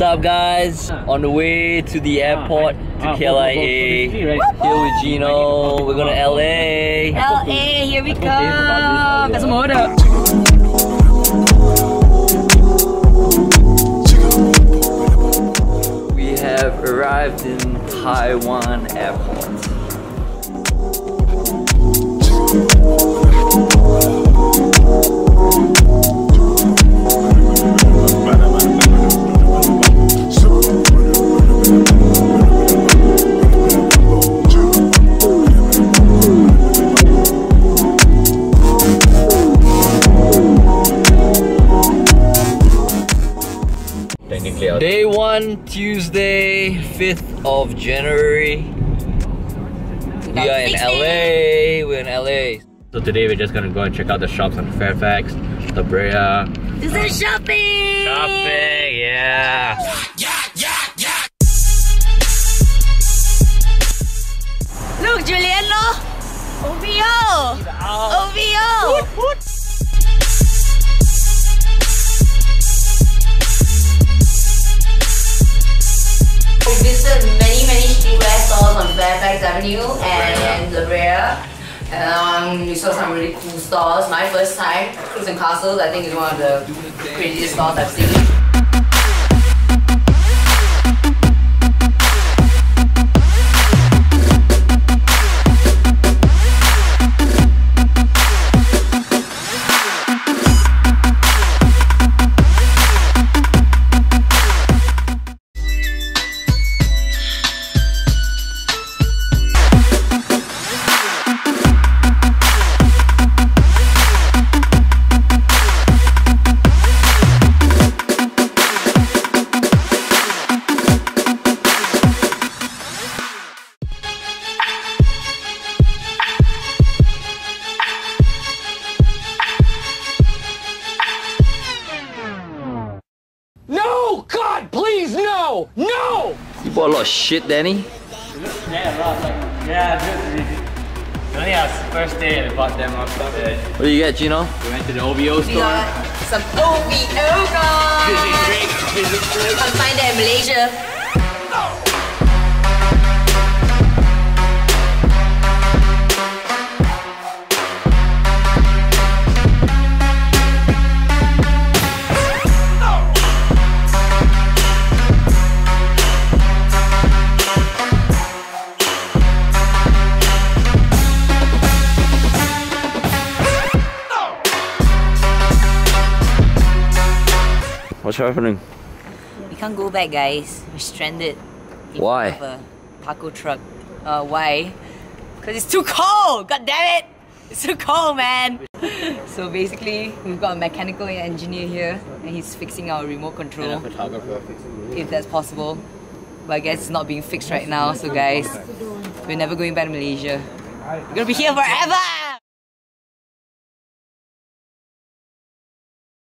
What's up, guys? On the way to the airport to Ah, KLIA. Here with Gino. We're going to LA. LA, here we come. That's motor. We have arrived in Taiwan airport. Technically, out. Day one, Tuesday, 5th of January. We are in LA. We're in LA. So today we're just gonna go and check out the shops on Fairfax, La Brea. This is shopping. Shopping, yeah. Look, Juliano. OVO. OVO. We stores on Fairfax Avenue and La Brea. Um, we saw some really cool stores. My first time, Crooks and Castles, I think is one of the craziest stores I've seen. You bought a lot of shit, Danny. Yeah, bro, like, yeah, dude. Only our first day we bought them up stuff. What do you get, Gino? We went to the OVO We store. got some OVO guys. You can find that in Malaysia. What's happening? We can't go back, guys. We're stranded. in Why? front of a taco truck. Uh, why? Because it's too cold. God damn it! It's too cold, man. so basically, we've got a mechanical engineer here, and he's fixing our remote control, photographer. if that's possible. But I guess it's not being fixed right now. So, guys, we're never going back to Malaysia. We're gonna be here forever.